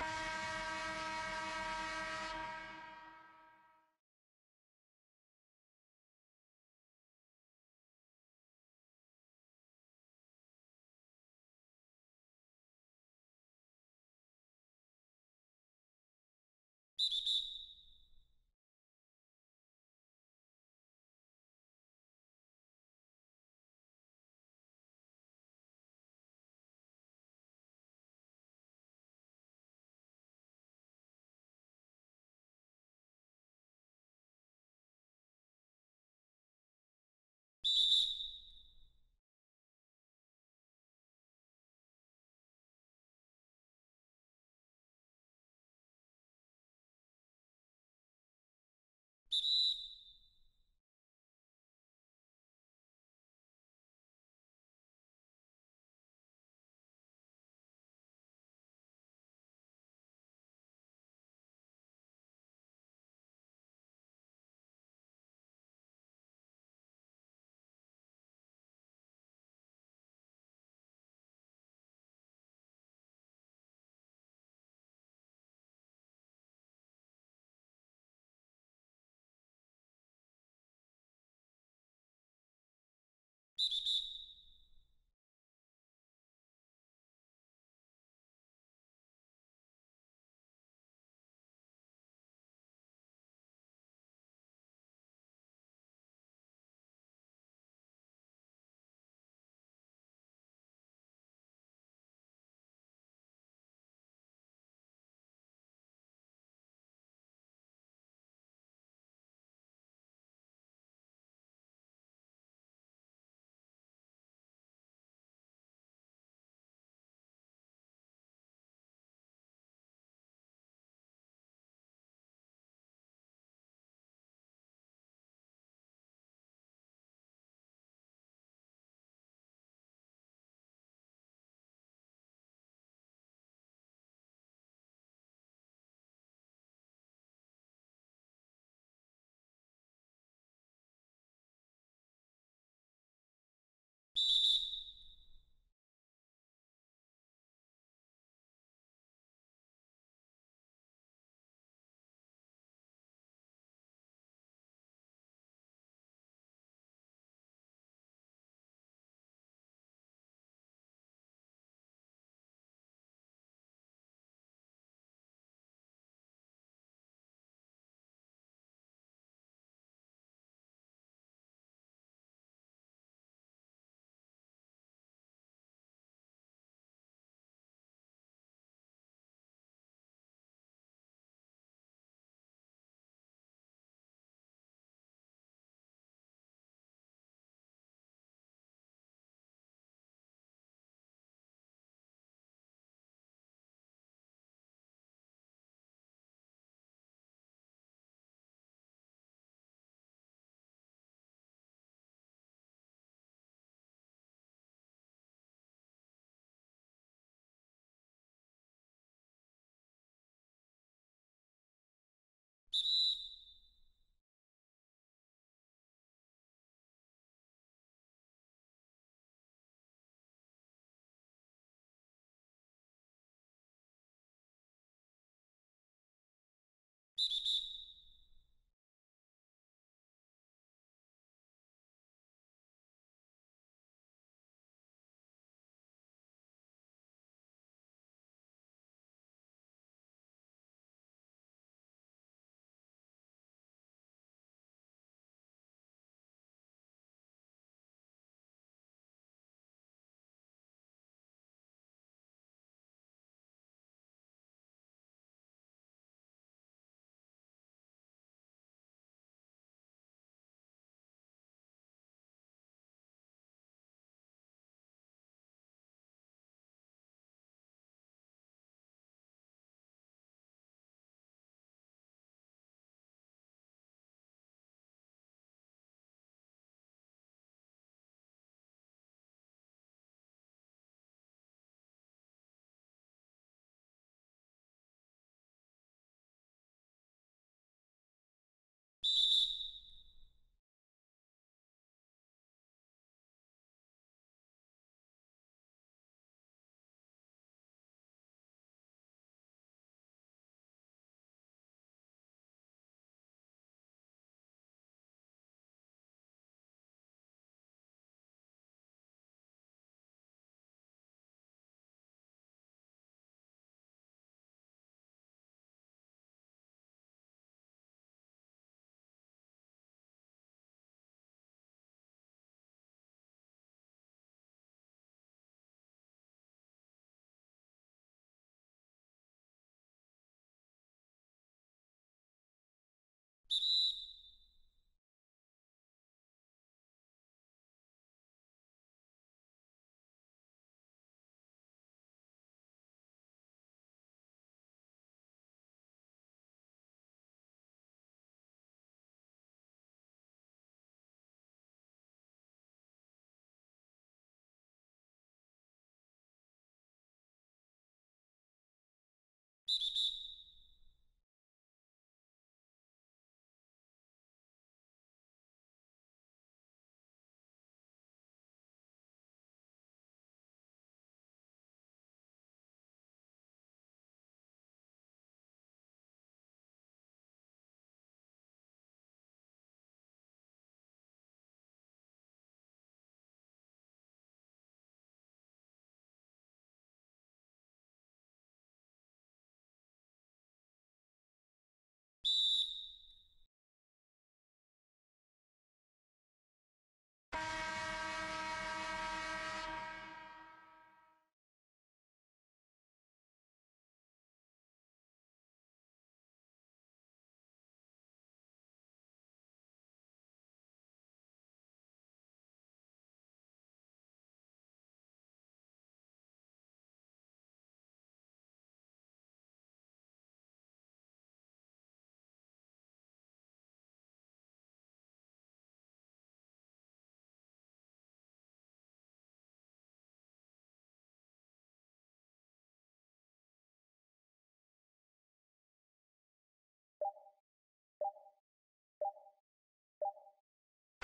you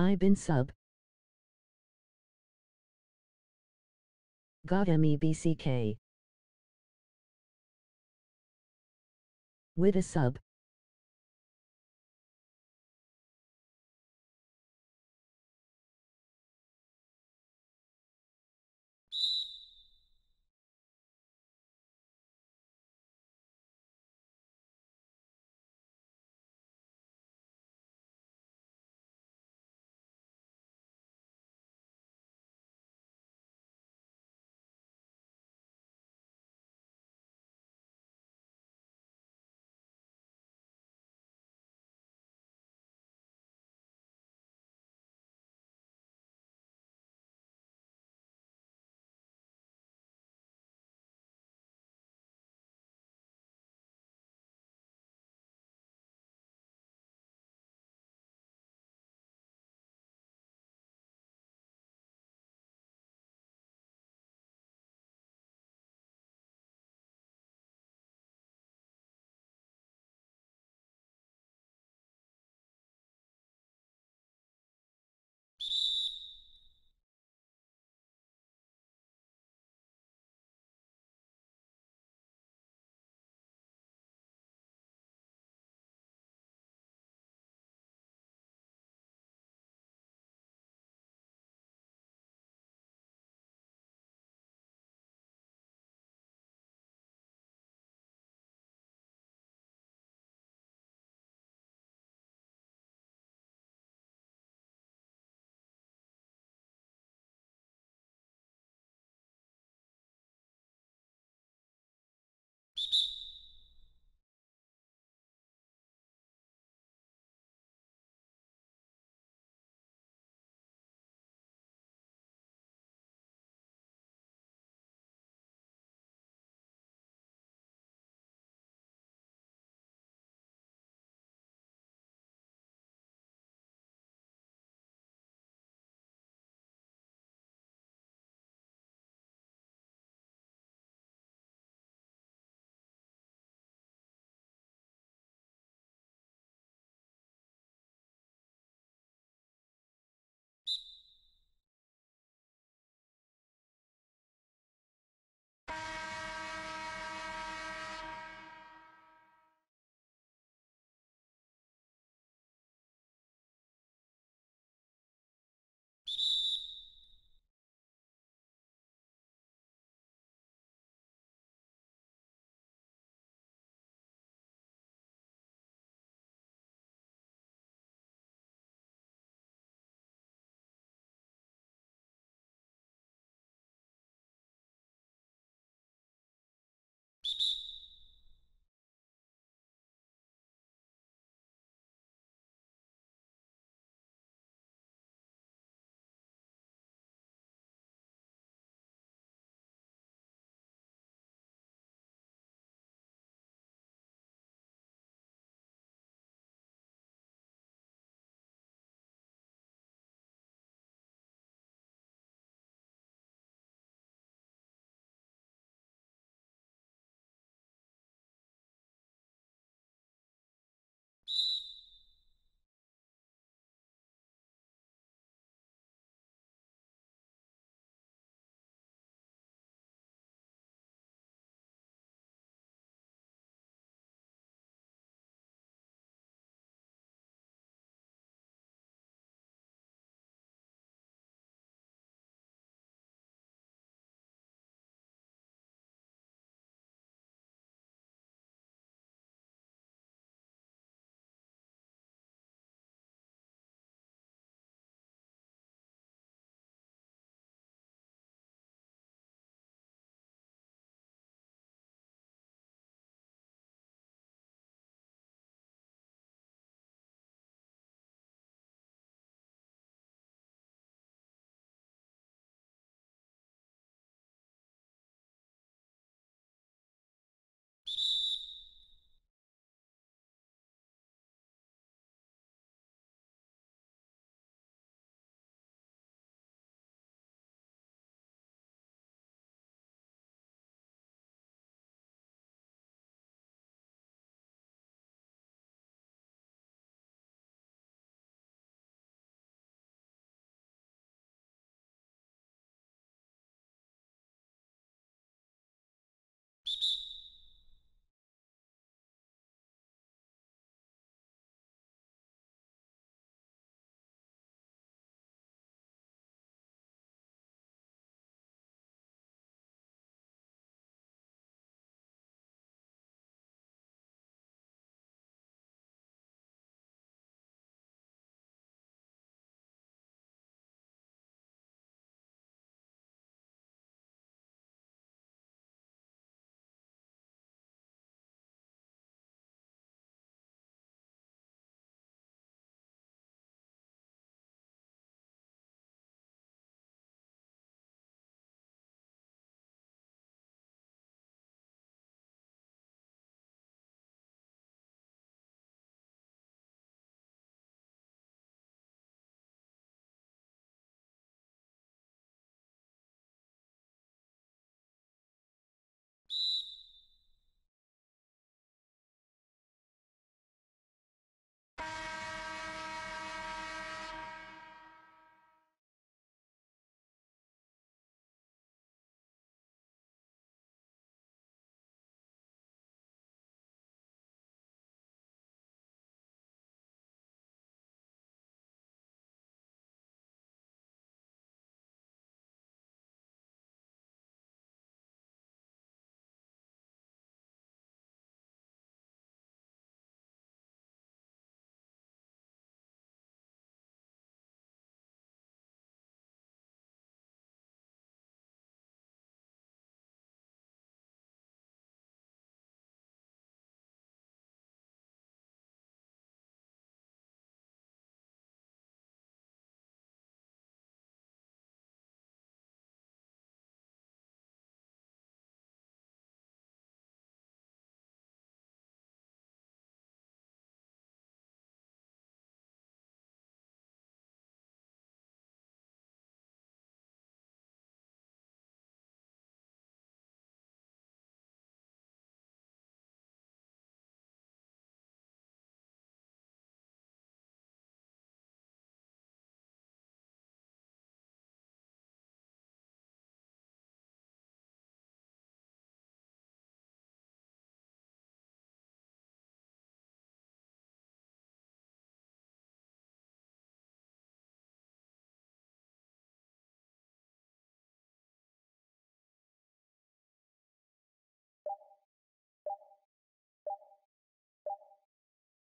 I been sub. Got MEBCK. With a sub.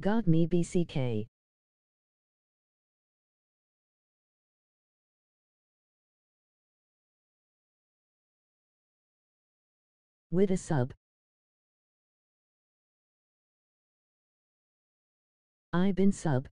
God me BCK. With a sub. I been sub.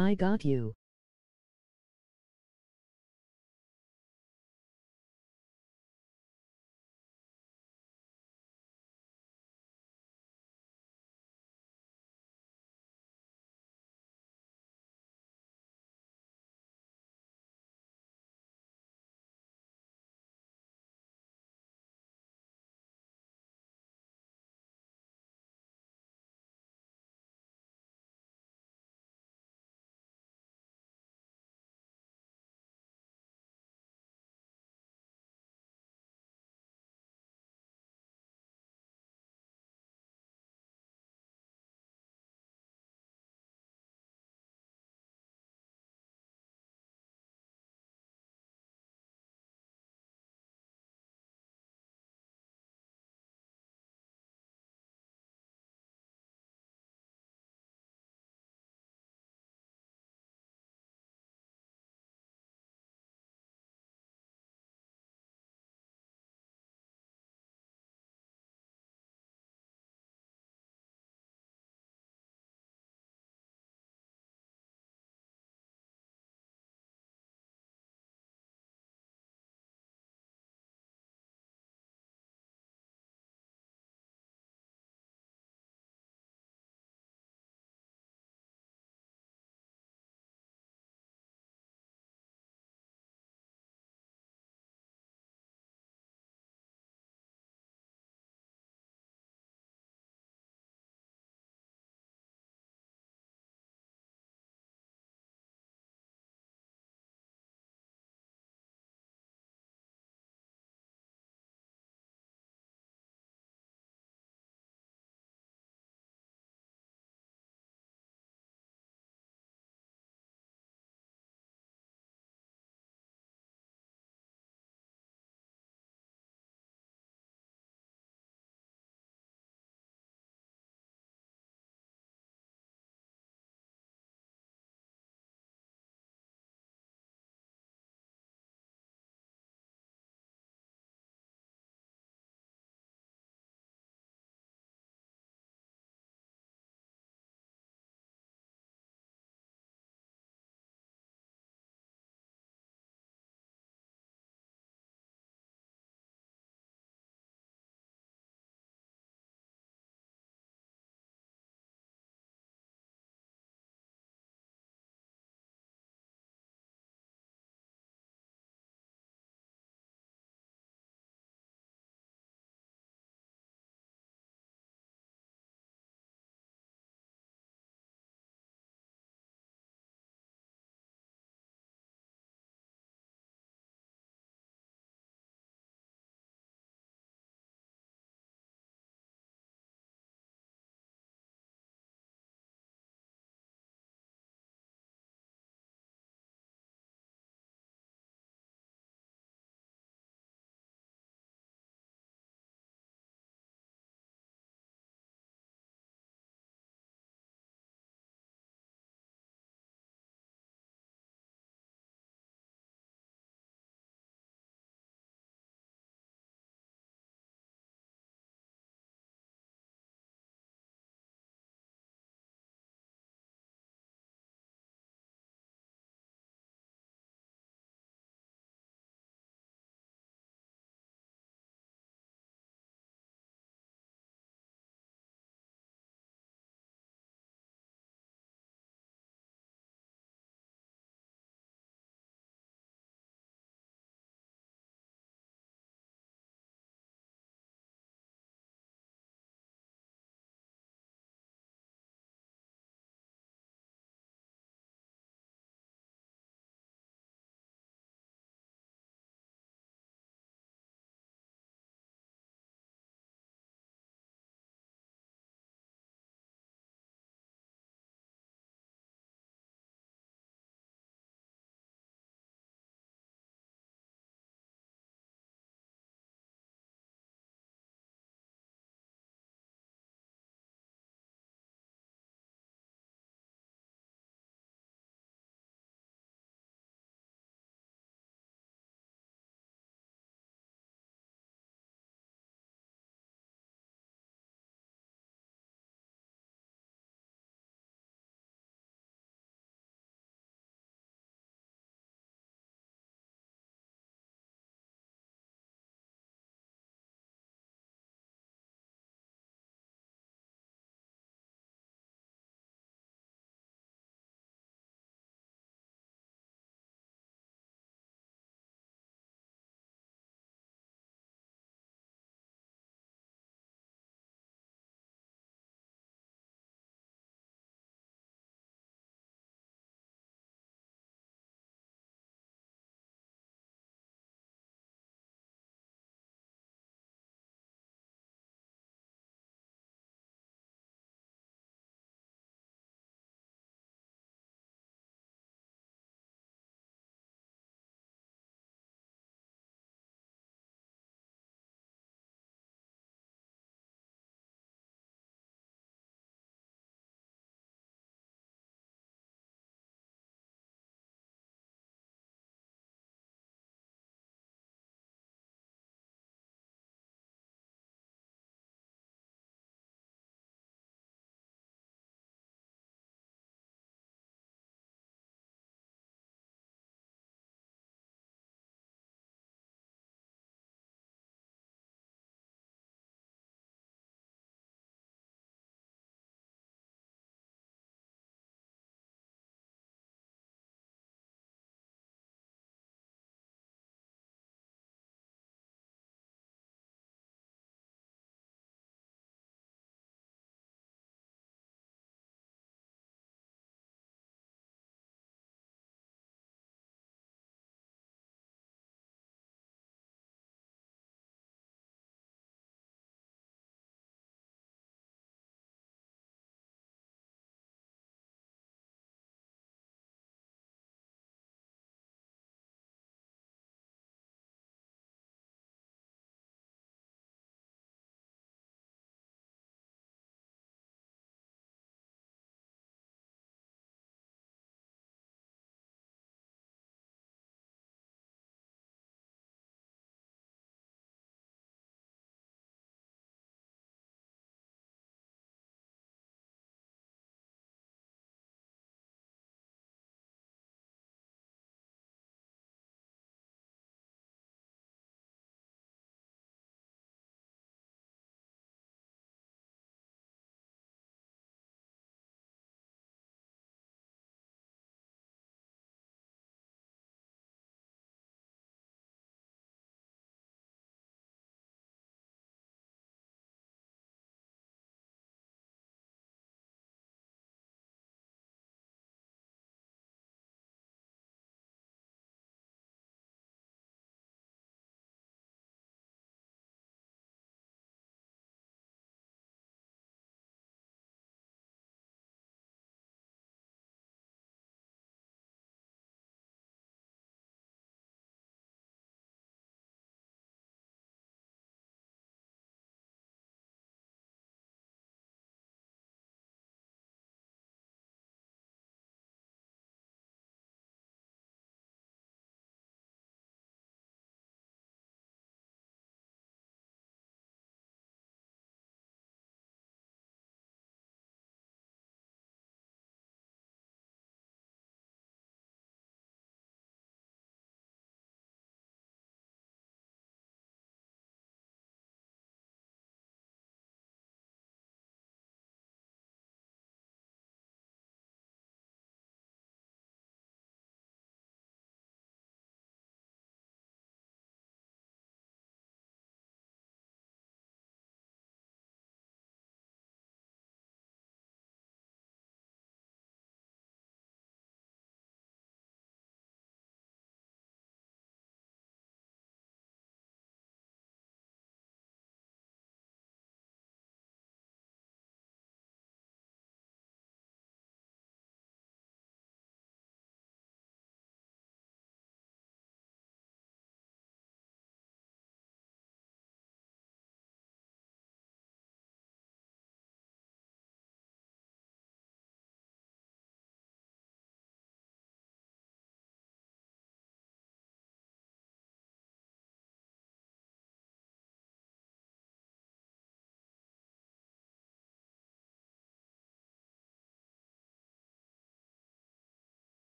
I got you.